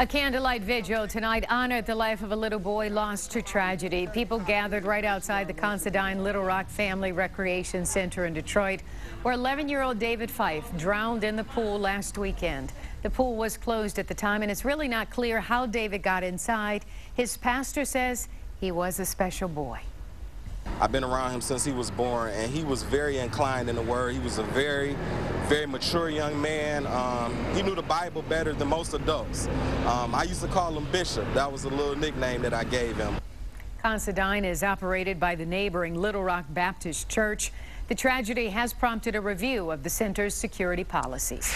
A candlelight vigil tonight honored the life of a little boy lost to tragedy. People gathered right outside the Considine Little Rock Family Recreation Center in Detroit, where 11-year-old David Fife drowned in the pool last weekend. The pool was closed at the time, and it's really not clear how David got inside. His pastor says he was a special boy. I've been around him since he was born, and he was very inclined in the Word. He was a very, very mature young man. Um, he knew the Bible better than most adults. Um, I used to call him Bishop. That was a little nickname that I gave him. Considine is operated by the neighboring Little Rock Baptist Church. The tragedy has prompted a review of the center's security policies.